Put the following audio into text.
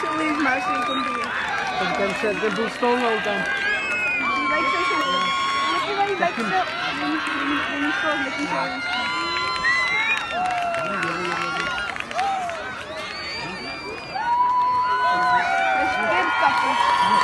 social is mouse in can be. You can the book stone all time. You like social? Look at you like so. When you when you when you good.